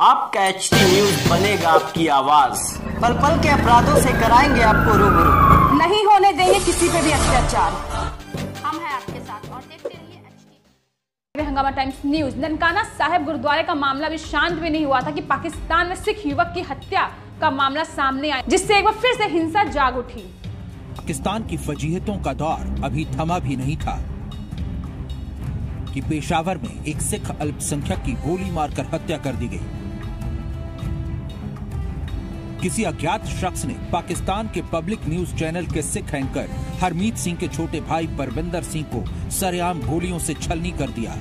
आपका H news बनेगा आपकी आवाज़। पल पल के अपराधों से कराएँगे आपको रूबरू। नहीं होने देंगे किसी पे भी अत्याचार। हम हैं आपके साथ और देखते रहिए हंगामा टाइम्स न्यूज़। ननकाना साहिब गुरुद्वारे का मामला भी शांत भी नहीं हुआ था कि पाकिस्तान में सिख युवक की हत्या का मामला सामने आया जिससे एक बार फिर से हिंसा जाग उठी। पाकिस्तान की फजीहतों का दौर अभी थमा भी नहीं था। कि पेशावर में एक सिख अल्पसंख्यक की गोली मारकर हत्या कर दी गई। किसी अज्ञात शख्स ने पाकिस्तान के पब्लिक न्यूज़ चैनल के सिख एंकर हरमीत सिंह के छोटे भाई परविंदर सिंह को सरेआम गोलियों से छलनी कर दिया।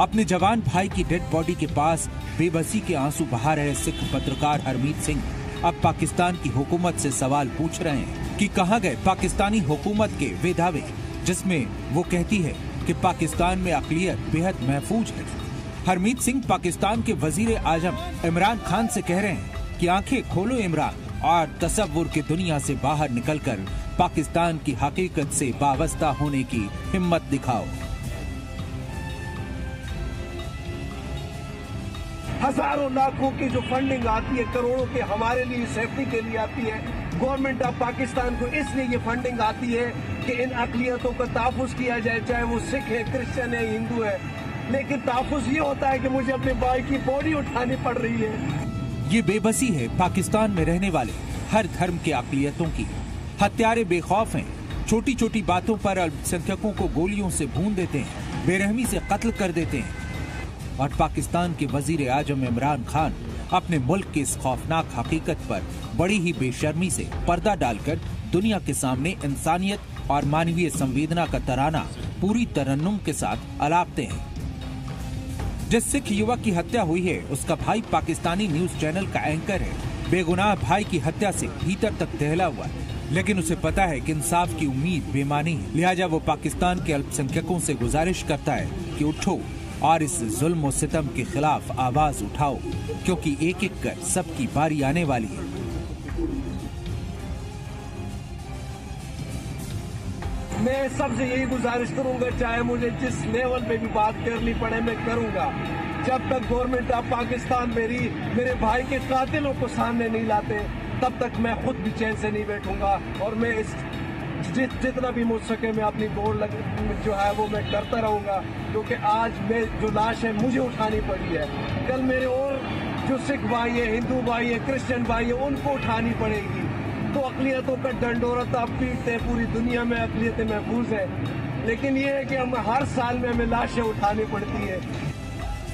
अपने जवान भाई की डेड बॉडी के पास बेबसी के आँसू बहा रहे सिख पत्रकार हरमीत सिंह अब पाकिस्तान की हुकूमत से सवाल पूछ रहे हैं कि कहाँ गए पाकिस्तानी हुकूमत के वे दावे जिसमें वो कहती है कि पाकिस्तान में अकलियत बेहद महफूज है। हरमीत सिंह पाकिस्तान के वज़ीर आज़म इमरान खान से कह रहे हैं कि आँखें खोलो इमरान और तस्वुर की दुनिया से बाहर निकलकर पाकिस्तान की हकीकत से वाबस्ता होने की हिम्मत दिखाओ। हज़ारों लाखों की जो फंडिंग आती है, करोड़ों के हमारे लिए सेफ्टी के लिए आती है। गवर्नमेंट ऑफ़ पाकिस्तान को इसलिए ये फंडिंग आती है कि इन अकलियतों का तहफ़ किया जाए, चाहे वो सिख है क्रिश्चियन है हिंदू है। लेकिन तहफ़ ये होता है कि मुझे अपने भाई की बॉडी उठानी पड़ रही है। ये बेबसी है पाकिस्तान में रहने वाले हर धर्म के अकलियतों की। हत्यारे बेखौफ हैं छोटी छोटी बातों पर अल्पसंख्यकों को गोलियों से भून देते हैं, बेरहमी से कत्ल कर देते हैं। और पाकिस्तान के वज़ीर आज़म इमरान खान अपने मुल्क की इस खौफनाक हकीकत पर बड़ी ही बेशर्मी से पर्दा डालकर दुनिया के सामने इंसानियत और मानवीय संवेदना का तराना पूरी तरन्नुम के साथ अलापते हैं। जिस सिख युवक की हत्या हुई है, उसका भाई पाकिस्तानी न्यूज़ चैनल का एंकर है। बेगुनाह भाई की हत्या से भीतर तक दहला हुआ लेकिन उसे पता है कि इंसाफ की उम्मीद बेमानी है। लिहाजा वो पाकिस्तान के अल्पसंख्यकों से गुजारिश करता है कि उठो और इस जुल्म के खिलाफ आवाज़ उठाओ, क्योंकि एक एक कर सबकी बारी आने वाली है। मैं सबसे यही गुजारिश करूँगा चाहे मुझे जिस लेवल पे भी बात करनी पड़े मैं करूँगा। जब तक गवर्नमेंट ऑफ़ पाकिस्तान मेरी मेरे भाई के कातिलों को सामने नहीं लाते तब तक मैं खुद भी चैन से नहीं बैठूँगा और मैं इस जि, जितना भी मुझ सके मैं अपनी दौड़ लग जो है वो मैं करता रहूँगा क्योंकि आज मैं जो लाश है मुझे उठानी पड़ी है। कल मेरे और जो सिख भाई है हिंदू भाई है क्रिश्चियन भाई है उनको उठानी पड़ेगी। तो अकलियतों का डंडोरा तो पीटते हैं पूरी दुनिया में अकलियतें महफूज है। लेकिन ये है कि हम हर साल में हमें लाशें उठानी पड़ती है।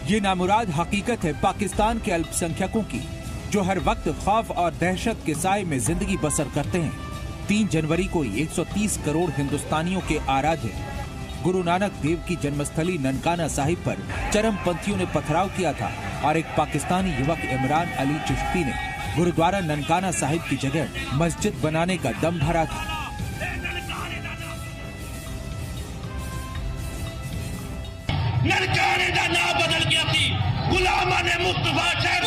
ये नामुराद हकीकत है पाकिस्तान के अल्पसंख्यकों की, जो हर वक्त खौफ और दहशत के साय में ज़िंदगी बसर करते हैं। तीन जनवरी को 130 करोड़ हिंदुस्तानियों के आराध्य, गुरु नानक देव की जन्मस्थली ननकाना साहिब पर चरम पंथियों ने पथराव किया था, और एक पाकिस्तानी युवक इमरान अली चिश्ती ने गुरुद्वारा ननकाना साहिब की जगह मस्जिद बनाने का दम भरा था। ननकाने का नाम बदल गया थी गुलामा ने मुस्तफ़ा शहर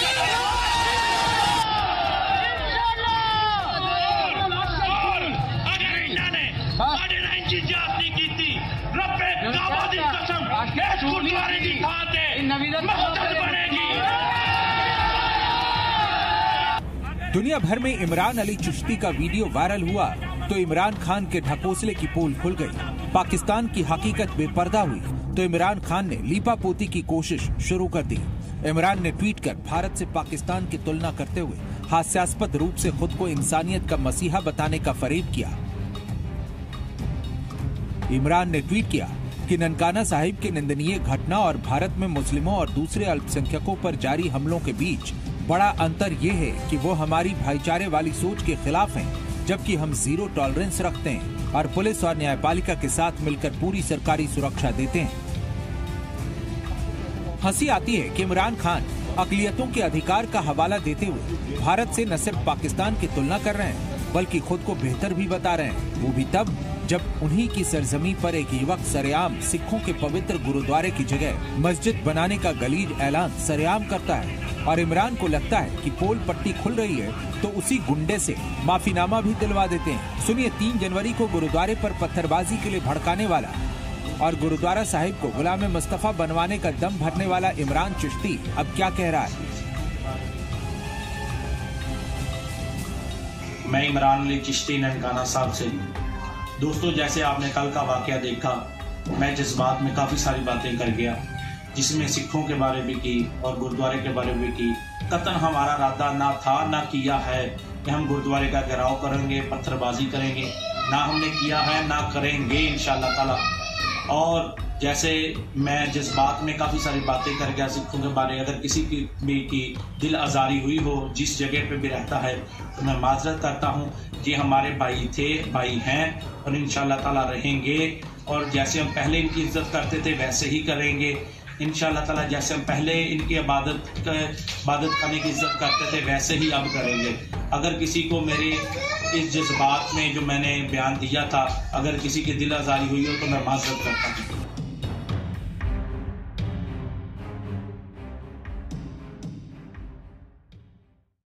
की थी। रब्बे काबा कसम। इस गुरुद्वारे की दुनिया भर में इमरान अली चिश्ती का वीडियो वायरल हुआ तो इमरान खान के ढकोसले की पोल खुल गई। पाकिस्तान की हकीकत बेपर्दा हुई तो इमरान खान ने लीपा पोती की कोशिश शुरू कर दी। इमरान ने ट्वीट कर भारत से पाकिस्तान की तुलना करते हुए हास्यास्पद रूप से खुद को इंसानियत का मसीहा बताने का फरेब किया। इमरान ने ट्वीट किया कि ननकाना साहिब के निंदनीय घटना और भारत में मुस्लिमों और दूसरे अल्पसंख्यकों पर जारी हमलों के बीच बड़ा अंतर ये है कि वो हमारी भाईचारे वाली सोच के खिलाफ हैं, जबकि हम ज़ीरो टॉलरेंस रखते हैं और पुलिस और न्यायपालिका के साथ मिलकर पूरी सरकारी सुरक्षा देते हैं। हँसी आती है कि इमरान खान अकलियतों के अधिकार का हवाला देते हुए भारत से न सिर्फ़ पाकिस्तान की तुलना कर रहे हैं बल्कि खुद को बेहतर भी बता रहे हैं। वो भी तब जब उन्हीं की सरजमी पर एक युवक सरेआम सिखों के पवित्र गुरुद्वारे की जगह मस्जिद बनाने का गलीज ऐलान सरेआम करता है। और इमरान को लगता है कि पोल पट्टी खुल रही है तो उसी गुंडे से माफीनामा भी दिलवा देते हैं। सुनिए, तीन जनवरी को गुरुद्वारे पर पत्थरबाजी के लिए भड़काने वाला और गुरुद्वारा साहिब को गुलाम मुस्तफ़ा बनवाने का दम भरने वाला इमरान चिश्ती अब क्या कह रहा है? मैं इमरान अली चिश्ती ननकाना साहब से दोस्तों, जैसे आपने कल का वाक्य देखा, मैं जज्बात में काफ़ी सारी बातें कर गया जिसमें सिखों के बारे में की और गुरुद्वारे के बारे में की। कतन हमारा इरादा ना था, ना किया है। कि हम गुरुद्वारे का घेराव करेंगे, पत्थरबाजी करेंगे। ना हमने किया है, ना करेंगे इन ताला। और जैसे मैं जज्बात में काफ़ी सारी बातें कर गया सिखों के बारे, अगर किसी की भी की दिल आज़ारी हुई हो, जिस जगह पे भी रहता है तो मैं माजरत करता हूँ ये हमारे भाई थे, भाई हैं, और इन ताला रहेंगे। और जैसे हम पहले इनकी इज़्ज़त करते थे, वैसे ही करेंगे। इन ताला जैसे हम पहले इनकी इबादत इबादत करने की इज़्ज़त करते थे, वैसे ही अब करेंगे। अगर किसी को मेरे इस जज्बात में जो मैंने बयान दिया था, अगर किसी की दिल आज़ारी हुई हो तो मैं माजरत करता हूँ।